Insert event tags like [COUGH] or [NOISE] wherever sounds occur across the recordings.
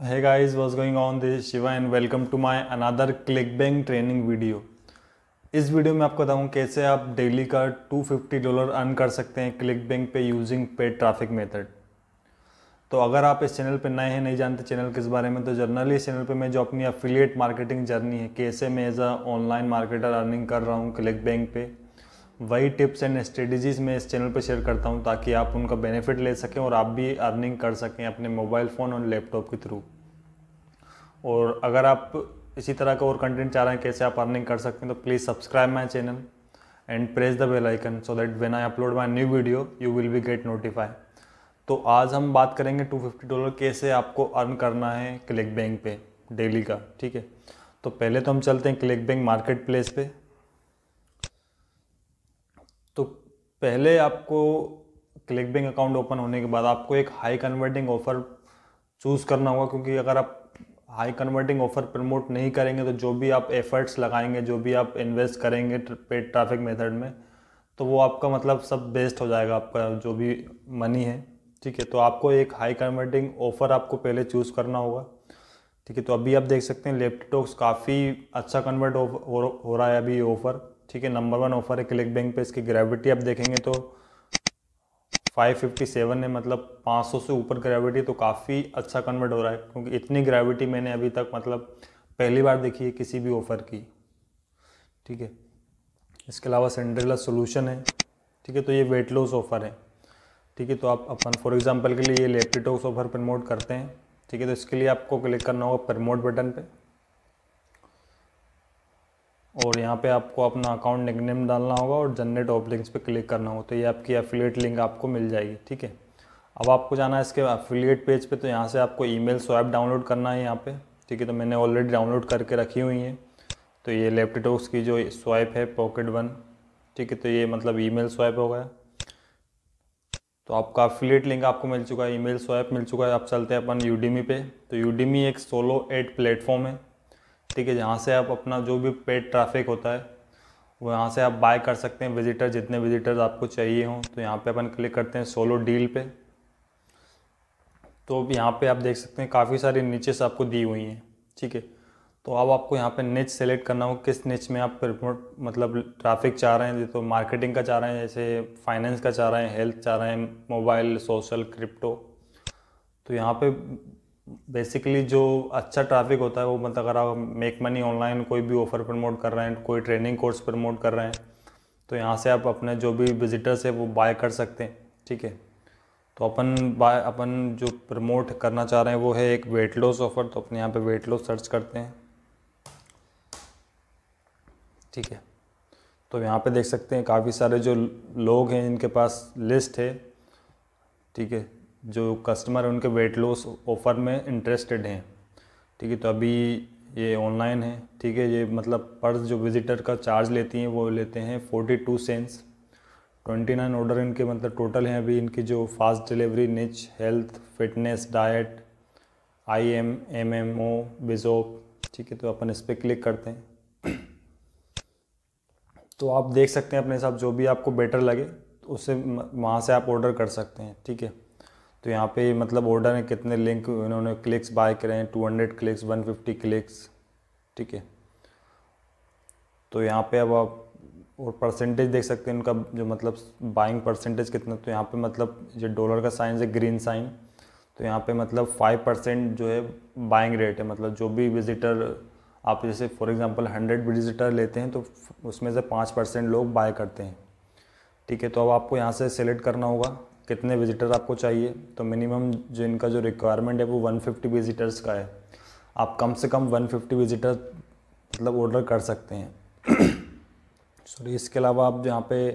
Hey guys, what's going on? This is Shiva and welcome to my another ClickBank training video. इस video में आपको बताऊँ कैसे आप डेली का 250 डॉलर अर्न कर सकते हैं क्लिक बैंक पे यूजिंग पेड ट्रैफ़िक मेथड तो अगर आप इस चैनल पे नए हैं नहीं जानते चैनल किस बारे में तो जर्नली इस चैनल पे मैं जो अपनी अफिलिएट मार्केटिंग जर्नी है कैसे मैं as a online marketer earning कर रहा हूँ क्लिक बैंक पे वही टिप्स एंड स्ट्रेटजीज मैं इस चैनल पर शेयर करता हूँ ताकि आप उनका बेनिफिट ले सकें और आप भी अर्निंग कर सकें अपने मोबाइल फ़ोन और लैपटॉप के थ्रू। और अगर आप इसी तरह का और कंटेंट चाह रहे हैं कैसे आप अर्निंग कर सकते हैं तो please subscribe my channel and press the bell icon so that when I upload my new video you will be get notify तो आज हम बात करेंगे 250 डॉलर कैसे आपको अर्न करना है क्लिक बैंक पे डेली का, ठीक है? तो पहले तो हम चलते हैं क्लिक बैंक मार्केट प्लेस पे तो पहले आपको क्लिक बैंक अकाउंट ओपन होने के बाद आपको एक हाई कन्वर्टिंग ऑफ़र चूज़ करना होगा क्योंकि अगर आप हाई कन्वर्टिंग ऑफ़र प्रमोट नहीं करेंगे तो जो भी आप एफर्ट्स लगाएँगे जो भी आप इन्वेस्ट करेंगे पेड ट्रैफ़िक मेथड में तो वो आपका मतलब सब बेस्ट हो जाएगा आपका जो भी मनी है। ठीक है तो आपको एक हाई कन्वर्टिंग ऑफ़र आपको पहले चूज़ करना होगा। ठीक है तो अभी आप देख सकते हैं लेपटॉक्स काफ़ी अच्छा कन्वर्ट हो, हो, हो रहा है अभी ऑफ़र ठीक है नंबर वन ऑफ़र है क्लिक बैंक पे, इसकी ग्रेविटी आप देखेंगे तो 557 है मतलब 500 से ऊपर ग्रेविटी तो काफ़ी अच्छा कन्वर्ट हो रहा है, क्योंकि इतनी ग्रेविटी मैंने अभी तक मतलब पहली बार देखी है किसी भी ऑफ़र की। ठीक है, इसके अलावा सेंड्रेला सोल्यूशन है, ठीक है तो ये वेट लॉस ऑफ़र है। ठीक है तो आप अपन फॉर एग्जांपल के लिए ये लेप्टिटॉक्स ऑफ़र प्रमोट करते हैं। ठीक है तो इसके लिए आपको क्लिक करना होगा प्रमोट बटन पे। और यहाँ पे आपको अपना अकाउंट निकनेम डालना होगा और जनरेट ऑफ़ लिंक्स पे क्लिक करना होगा तो ये आपकी एफिलिएट लिंक आपको मिल जाएगी, ठीक है? अब आपको जाना है इसके एफिलिएट पेज पे तो यहाँ से आपको ईमेल स्वैप डाउनलोड करना है यहाँ पे, ठीक है? तो मैंने ऑलरेडी डाउनलोड करके रखी हुई है। तो ये लेपटॉक्स की जो स्वाइप है पॉकेट वन ठीक है? तो ये मतलब ईमेल स्वाइप हो गया। तो आपका अफिलिएट लिंक आपको मिल चुका है ईमेल स्वैप मिल चुका है। आप चलते हैं अपन यूडीमी पे। तो यूडीमी एक सोलो एड प्लेटफॉर्म है। ठीक है, जहाँ से आप अपना जो भी पेड ट्रैफ़िक होता है, वो यहाँ से आप बाय कर सकते हैं विजिटर जितने विजिटर्स आपको चाहिए हों तो यहाँ पे अपन क्लिक करते हैं सोलो डील पे। तो यहाँ पे आप देख सकते हैं काफ़ी सारी नीचेस आपको दी हुई हैं, ठीक है? तो अब आपको यहाँ पे निच सेलेक्ट करना हो किस निच में आप प्रमोट मतलब ट्रैफ़िक चाह रहे हैं तो मार्केटिंग का चाह रहे हैं, जैसे फाइनेंस का चाह रहे हैं हेल्थ चाह रहे हैं मोबाइल सोशल क्रिप्टो तो यहाँ पे बेसिकली जो अच्छा ट्रैफ़िक होता है, वो मतलब अगर आप मेक मनी ऑनलाइन कोई भी ऑफ़र प्रमोट कर रहे हैं, कोई ट्रेनिंग कोर्स प्रमोट कर रहे हैं तो यहाँ से आप अपने जो भी विजिटर्स है, वो बाय कर सकते हैं, ठीक है? तो अपन बाय अपन जो प्रमोट करना चाह रहे हैं, वो है एक वेट लॉस ऑफ़र तो अपने यहाँ पे वेट लॉस सर्च करते हैं, ठीक है? तो यहाँ पे देख सकते हैं, काफ़ी सारे जो लोग हैं, इनके पास लिस्ट है, ठीक है? जो कस्टमर हैं, उनके वेट लॉस ऑफ़र में इंटरेस्टेड हैं। ठीक है तो अभी ये ऑनलाइन है। ठीक है, ये मतलब पर जो विज़िटर का चार्ज लेती हैं, वो लेते हैं forty two cents twenty nine order इनके मतलब टोटल हैं अभी। इनकी जो fast delivery niche health fitness diet I M M M O बिजोप ठीक है तो अपन इस पर क्लिक करते हैं। [CLEARS THROAT] तो आप देख सकते हैं अपने हिसाब, जो भी आपको बेटर लगे तो उससे वहाँ से आप ऑर्डर कर सकते हैं। ठीक है। तो यहाँ पे मतलब ऑर्डर में कितने लिंक इन्होंने क्लिक्स बाय करे हैं? 200 क्लिक्स 150 क्लिक्स ठीक है? तो यहाँ पे अब आप और परसेंटेज देख सकते हैं उनका जो मतलब बाइंग परसेंटेज कितना तो यहाँ पे मतलब जो डॉलर का साइन है ग्रीन साइन तो यहाँ पे मतलब फाइव परसेंट जो है बाइंग रेट है। मतलब जो भी विजिटर आप जैसे फॉर एग्जांपल हंड्रेड विजिटर लेते हैं तो उसमें से पाँच परसेंट लोग बाय करते हैं। ठीक है तो अब आपको यहाँ से सेलेक्ट करना होगा। कितने विजिटर आपको चाहिए? तो मिनिमम जो इनका जो रिक्वायरमेंट है, वो 150 विजिटर्स का है। आप कम से कम 150 विजिटर मतलब ऑर्डर कर सकते हैं। [COUGHS] सॉरी इसके अलावा आप यहाँ पे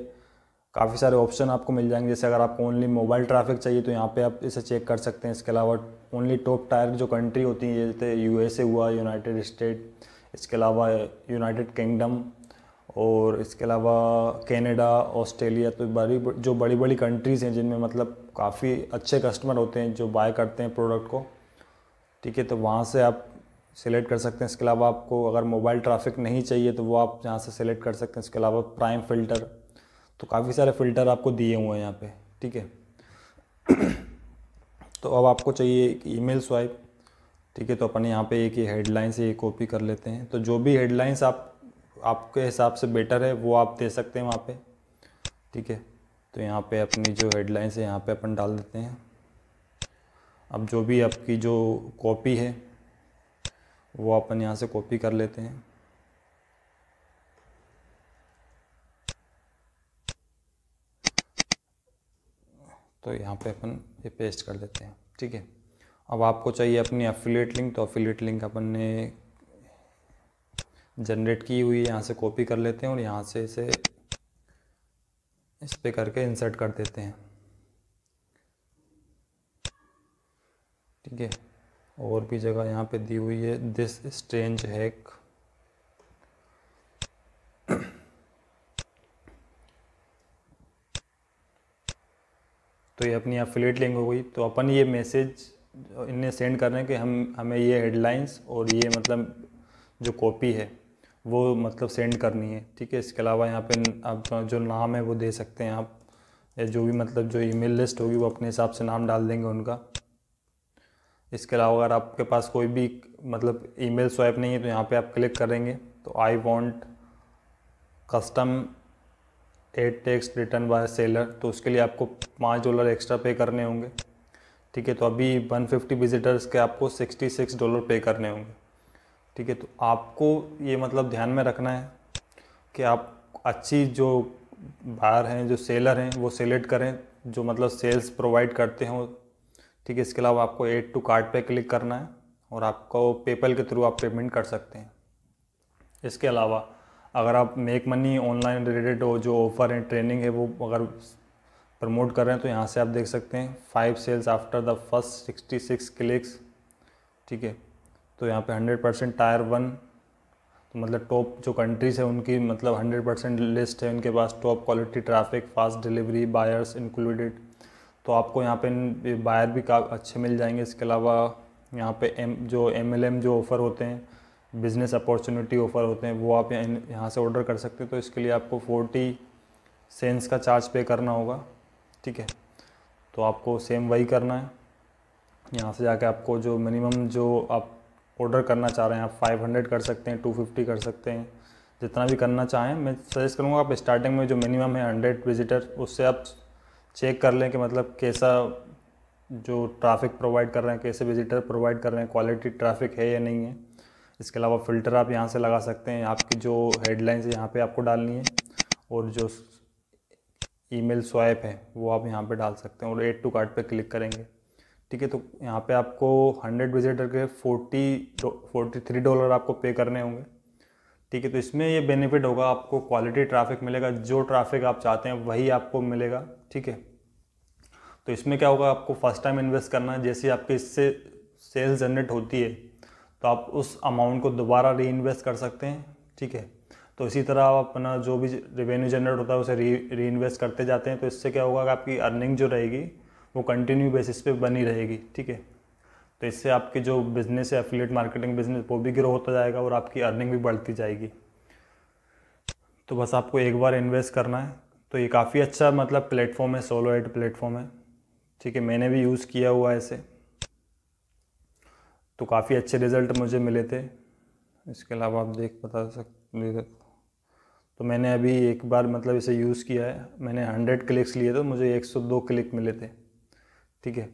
काफ़ी सारे ऑप्शन आपको मिल जाएँगे। जैसे अगर आपको ओनली मोबाइल ट्रैफ़िक चाहिए तो यहाँ पे आप इसे चेक कर सकते हैं। इसके अलावा ओनली टॉप टायर जो कंट्री होती है, जैसे यूएसए हुआ यूनाइटेड स्टेट इसके अलावा यूनाइटेड किंगडम और इसके अलावा कनाडा, ऑस्ट्रेलिया तो बड़ी जो बड़ी बड़ी कंट्रीज़ हैं जिनमें मतलब काफ़ी अच्छे कस्टमर होते हैं, जो बाय करते हैं प्रोडक्ट को, ठीक है? तो वहाँ से आप सिलेक्ट कर सकते हैं। इसके अलावा आपको अगर मोबाइल ट्रैफ़िक नहीं चाहिए तो वो आप यहाँ से सिलेक्ट कर सकते हैं। इसके अलावा प्राइम फ़िल्टर तो काफ़ी सारे फ़िल्टर आपको दिए हुए हैं यहाँ पे, ठीक है? तो अब आपको चाहिए एक ईमेल स्वाइप ठीक है? तो अपन यहाँ पे एक ही हेडलाइन से ये कॉपी कर लेते हैं। तो जो भी हेडलाइंस आप आपके हिसाब से बेटर है, वो आप दे सकते हैं वहाँ पे। ठीक है? तो यहाँ पे अपनी जो हेडलाइंस है, यहाँ पे अपन डाल देते हैं। अब जो भी आपकी जो कॉपी है, वो अपन यहाँ से कॉपी कर लेते हैं। तो यहाँ पे अपन ये पेस्ट कर देते हैं। ठीक है? अब आपको चाहिए अपनी एफिलेट लिंक तो एफिलेट लिंक अपन ने जनरेट की हुई, यहाँ से कॉपी कर लेते हैं और यहाँ से इसे इस पर करके इंसर्ट कर देते हैं। ठीक है? और भी जगह यहाँ पे दी हुई है दिस स्ट्रेंज हैक तो ये अपनी एफिलेट लिंक हो गई। तो अपन ये मैसेज इन्हें सेंड कर रहे हैं कि हम, हमें ये हेडलाइंस और ये मतलब जो कॉपी है वो मतलब सेंड करनी है, ठीक है? इसके अलावा यहाँ पे आप जो नाम है वो दे सकते हैं आप। या जो भी मतलब जो ईमेल लिस्ट होगी वो अपने हिसाब से नाम डाल देंगे उनका। इसके अलावा अगर आपके पास कोई भी मतलब ईमेल स्वाइप नहीं है तो यहाँ पे आप क्लिक करेंगे तो I want custom ad text written by seller तो उसके लिए आपको पाँच डॉलर एक्स्ट्रा पे करने होंगे, ठीक है? तो अभी 150 विजिटर्स के आपको 66 डॉलर पे करने होंगे। ठीक है तो आपको ये मतलब ध्यान में रखना है कि आप अच्छी जो बाहर हैं, जो सेलर हैं, वो सेलेक्ट करें, जो मतलब सेल्स प्रोवाइड करते हैं ठीक है, इसके अलावा आपको एड टू कार्ड पे क्लिक करना है और आपको पेपल के थ्रू आप पेमेंट कर सकते हैं। इसके अलावा अगर आप मेक मनी ऑनलाइन रिलेटेड जो ऑफ़र है, ट्रेनिंग है, वो अगर प्रमोट कर रहे हैं तो यहाँ से आप देख सकते हैं, five sales after the first sixty six clicks. ठीक है तो यहाँ पे हंड्रेड परसेंट टायर वन तो मतलब टॉप जो कंट्रीज़ है उनकी मतलब हंड्रेड परसेंट लिस्ट है, उनके पास top quality traffic fast delivery buyers included तो आपको यहाँ पे बायर भी का अच्छे मिल जाएँगे। इसके अलावा यहाँ पे एम जो एम जो ऑफ़र होते हैं बिज़नेस अपॉर्चुनिटी ऑफ़र होते हैं, वो आप यहाँ से ऑर्डर कर सकते हैं। तो इसके लिए आपको फोर्टी सेंस का चार्ज पे करना होगा, ठीक है? तो आपको सेम वही करना है। यहाँ से जाके आपको जो मिनिमम जो आप ऑर्डर करना चाह रहे हैं, आप 500 कर सकते हैं 250 कर सकते हैं, जितना भी करना चाहें। मैं सजेस्ट करूँगा आप स्टार्टिंग में जो मिनिमम है 100 विजिटर उससे आप चेक कर लें कि मतलब कैसा जो ट्रैफ़िक प्रोवाइड कर रहे हैं, कैसे विजिटर प्रोवाइड कर रहे हैं क्वालिटी ट्रैफ़िक है या नहीं है। इसके अलावा फ़िल्टर आप यहाँ से लगा सकते हैं, आपकी जो हेडलाइंस यहाँ पे आपको डालनी है, और जो ईमेल स्वाइप है, वो आप यहाँ पे डाल सकते हैं, और एड टू कार्ड पे क्लिक करेंगे। ठीक है तो यहाँ पे आपको हंड्रेड विजिटर के फोर्टी फोर्टी थ्री डॉलर आपको पे करने होंगे। ठीक है तो इसमें ये बेनिफिट होगा, आपको क्वालिटी ट्रैफ़िक मिलेगा, जो ट्रैफ़िक आप चाहते हैं वही आपको मिलेगा। ठीक है तो इसमें क्या होगा, आपको फ़र्स्ट टाइम इन्वेस्ट करना है। जैसे आपकी इससे सेल्स जनरेट होती है तो आप उस अमाउंट को दोबारा री इन्वेस्ट कर सकते हैं। ठीक है तो इसी तरह आप अपना जो भी रेवेन्यू जनरेट होता है, उसे री री इन्वेस्ट करते जाते हैं। तो इससे क्या होगा कि आपकी अर्निंग जो रहेगी वो कंटिन्यू बेसिस पे बनी रहेगी, ठीक है? तो इससे आपके जो बिज़नेस है एफिलेट मार्केटिंग बिज़नेस वो भी ग्रो होता जाएगा और आपकी अर्निंग भी बढ़ती जाएगी। तो बस आपको एक बार इन्वेस्ट करना है। तो ये काफ़ी अच्छा मतलब प्लेटफॉर्म है सोलो एड प्लेटफॉर्म है, ठीक है? मैंने भी यूज़ किया हुआ है इसे। तो काफ़ी अच्छे रिज़ल्ट मुझे मिले थे। इसके अलावा आप देख, बता सकते तो मैंने अभी एक बार मतलब इसे यूज़ किया है। मैंने हंड्रेड क्लिक्स लिए तो मुझे एक सौ दो क्लिक मिले थे। ठीक है?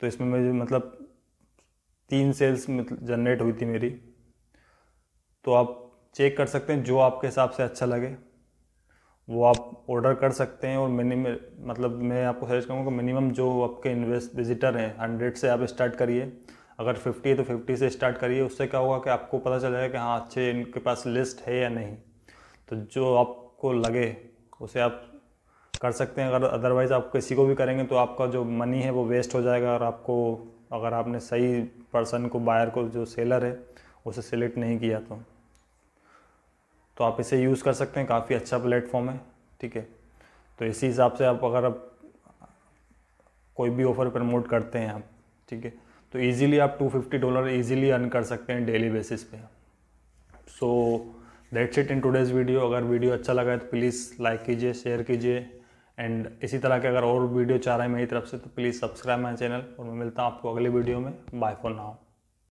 तो इसमें मुझे मतलब तीन सेल्स जनरेट हुई थी मेरी। तो आप चेक कर सकते हैं जो आपके हिसाब से अच्छा लगे। वो आप ऑर्डर कर सकते हैं और मिनिमम मतलब मैं आपको सजेस्ट करूँगा मिनिमम जो आपके इन्वेस्ट विजिटर हैं हंड्रेड से आप स्टार्ट करिए। अगर फिफ्टी है तो फिफ्टी से स्टार्ट करिए। उससे क्या होगा कि आपको पता चल जाएगा कि हाँ अच्छे इनके पास लिस्ट है या नहीं। तो जो आपको लगे, उसे आप कर सकते हैं। अगर अदरवाइज़ आप किसी को भी करेंगे तो आपका जो मनी है वो वेस्ट हो जाएगा और आपको अगर आपने सही पर्सन को बायर को जो सेलर है, उसे सिलेक्ट नहीं किया तो। तो आप इसे यूज़ कर सकते हैं। काफ़ी अच्छा प्लेटफॉर्म है, ठीक है? तो इसी हिसाब से आप अगर आप कोई भी ऑफ़र प्रमोट करते हैं आप, ठीक है? तो इजीली आप 250 डॉलर इजीली अर्न कर सकते हैं डेली बेसिस पे। So that's it in today's video अगर वीडियो अच्छा लगा है तो प्लीज़ लाइक कीजिए शेयर कीजिए। एंड इसी तरह के अगर और वीडियो चाह रहे हैं मेरी तरफ़ से तो प्लीज़ सब्सक्राइब माई चैनल और मैं मिलता हूँ आपको अगले वीडियो में. Bye for now